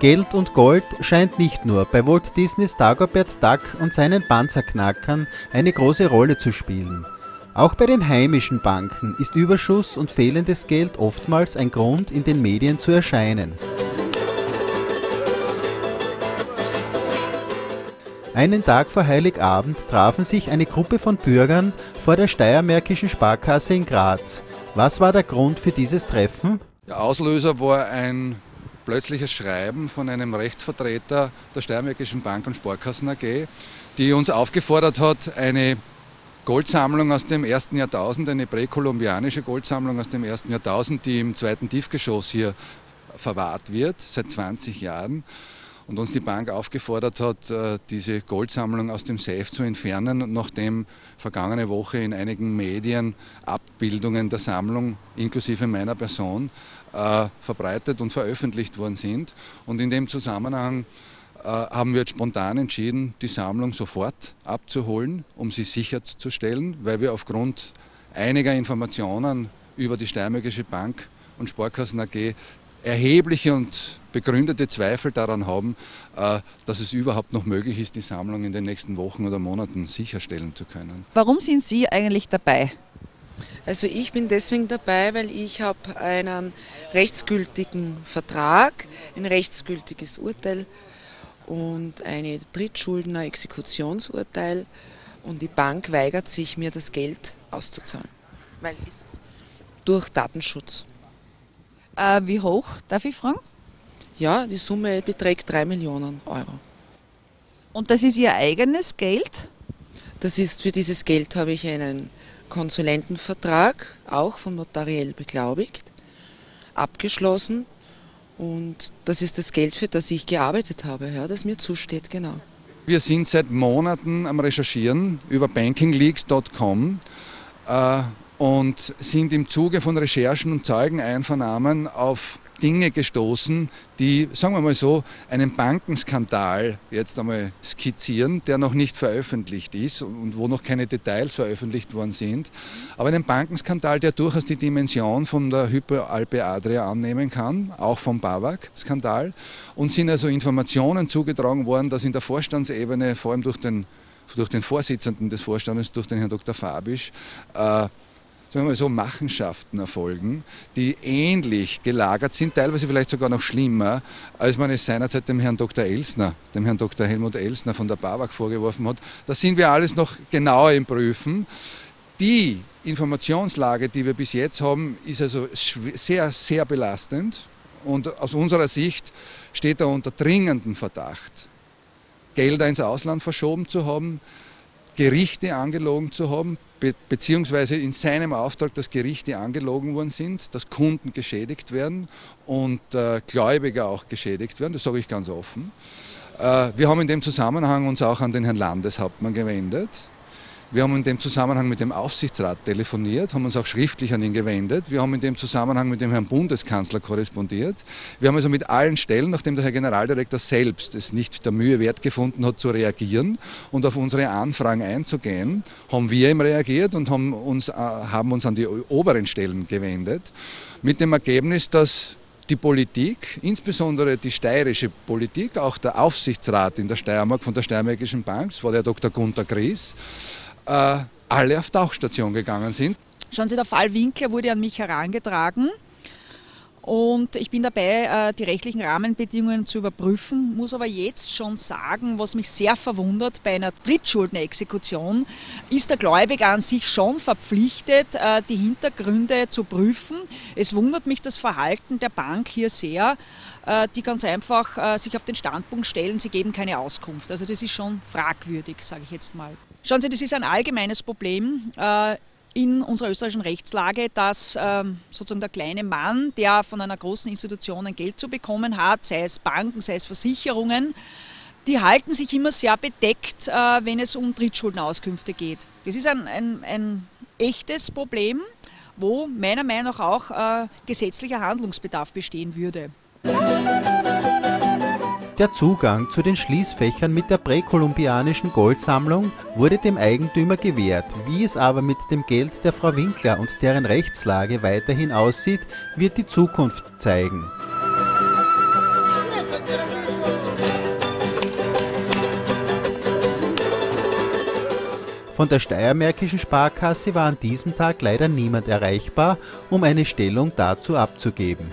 Geld und Gold scheint nicht nur bei Walt Disneys Dagobert Duck und seinen Panzerknackern eine große Rolle zu spielen. Auch bei den heimischen Banken ist Überschuss und fehlendes Geld oftmals ein Grund, in den Medien zu erscheinen. Einen Tag vor Heiligabend trafen sich eine Gruppe von Bürgern vor der Steiermärkischen Sparkasse in Graz. Was war der Grund für dieses Treffen? Der Auslöser war ein plötzliches Schreiben von einem Rechtsvertreter der Steiermärkischen Bank und Sparkassen AG, die uns aufgefordert hat, eine Goldsammlung aus dem ersten Jahrtausend, eine präkolumbianische Goldsammlung aus dem ersten Jahrtausend, die im zweiten Tiefgeschoss hier verwahrt wird, seit 20 Jahren. Und uns die Bank aufgefordert hat, äh, diese Goldsammlung aus dem Safe zu entfernen. Nachdem vergangene Woche in einigen Medien Abbildungen der Sammlung inklusive meiner Person äh, verbreitet und veröffentlicht worden sind. Und in dem Zusammenhang äh, haben wir jetzt spontan entschieden, die Sammlung sofort abzuholen, um sie sicherzustellen, weil wir aufgrund einiger Informationen über die Steiermärkische Bank und Sparkassen AG erhebliche und begründete Zweifel daran haben, äh, dass es überhaupt noch möglich ist, die Sammlung in den nächsten Wochen oder Monaten sicherstellen zu können. Warum sind Sie eigentlich dabei? Also ich bin deswegen dabei, weil ich habe einen rechtsgültigen Vertrag, ein rechtsgültiges Urteil und eine Drittschuldner Exekutionsurteil und die Bank weigert sich, mir das Geld auszuzahlen, weil es durch Datenschutz. Äh, wie hoch, darf ich fragen? Ja, die Summe beträgt 3 Millionen Euro. Und das ist Ihr eigenes Geld? Das ist für dieses Geld habe ich einen Konsulentenvertrag, auch von notariell beglaubigt, abgeschlossen. Und das ist das Geld, für das ich gearbeitet habe, ja, das mir zusteht, genau. Wir sind seit Monaten am Recherchieren über bankingleaks.com äh, und sind im Zuge von Recherchen und Zeugeneinvernahmen auf Dinge gestoßen, die, sagen wir mal so, einen Bankenskandal jetzt einmal skizzieren, der noch nicht veröffentlicht ist und wo noch keine Details veröffentlicht worden sind. Aber einen Bankenskandal, der durchaus die Dimension von der Hypo Adria annehmen kann, auch vom BAWAG-Skandal. Und sind also Informationen zugetragen worden, dass in der Vorstandsebene, vor allem durch den, durch den Vorsitzenden des Vorstandes, durch den Herrn Dr. Fabisch, äh, sagen wir mal so, Machenschaften erfolgen, die ähnlich gelagert sind, teilweise vielleicht sogar noch schlimmer, als man es seinerzeit dem Herrn Dr. Elsner, dem Herrn Dr. Helmut Elsner von der BAWAG vorgeworfen hat. Das sind wir alles noch genauer im Prüfen. Die Informationslage, die wir bis jetzt haben, ist also sehr, sehr belastend und aus unserer Sicht steht er unter dringendem Verdacht, Gelder ins Ausland verschoben zu haben, Gerichte angelogen zu haben, be beziehungsweise in seinem Auftrag, dass Gerichte angelogen worden sind, dass Kunden geschädigt werden und äh, Gläubiger auch geschädigt werden, das sage ich ganz offen. Äh, wir haben in dem Zusammenhang uns auch an den Herrn Landeshauptmann gewendet wir haben in dem Zusammenhang mit dem Aufsichtsrat telefoniert, haben uns auch schriftlich an ihn gewendet. Wir haben in dem Zusammenhang mit dem Herrn Bundeskanzler korrespondiert. Wir haben also mit allen Stellen, nachdem der Herr Generaldirektor selbst es nicht der Mühe wert gefunden hat, zu reagieren und auf unsere Anfragen einzugehen, haben wir ihm reagiert und haben uns, äh, haben uns an die oberen Stellen gewendet. Mit dem Ergebnis, dass die Politik, insbesondere die steirische Politik, auch der Aufsichtsrat in der Steiermark von der Steiermärkischen Bank, das war der Dr. Gunther Gries, äh, alle auf Tauchstation gegangen sind. Schauen Sie, der Fall Winkler wurde an mich herangetragen. Und ich bin dabei, äh, die rechtlichen Rahmenbedingungen zu überprüfen, muss aber jetzt schon sagen, was mich sehr verwundert, bei einer Drittschuldenexekution ist der Gläubiger an sich schon verpflichtet, äh, die Hintergründe zu prüfen. Es wundert mich das Verhalten der Bank hier sehr, äh, die ganz einfach sich auf den Standpunkt stellen, sie geben keine Auskunft. Also das ist schon fragwürdig, sage ich jetzt mal. Schauen Sie, das ist ein allgemeines Problem äh, in unserer österreichischen Rechtslage, dass ähm, sozusagen der kleine Mann, der von einer großen Institution ein Geld zu bekommen hat, sei es Banken, sei es Versicherungen, die halten sich immer sehr bedeckt, äh, wenn es um Drittschuldenauskünfte geht. Das ist ein, ein, ein echtes Problem, wo meiner Meinung nach auch äh, gesetzlicher Handlungsbedarf bestehen würde. Der Zugang zu den Schließfächern mit der präkolumbianischen Goldsammlung wurde dem Eigentümer gewährt, wie es aber mit dem Geld der Frau Winkler und deren Rechtslage weiterhin aussieht, wird die Zukunft zeigen. Von der steiermärkischen Sparkasse war an diesem Tag leider niemand erreichbar, um eine Stellung dazu abzugeben.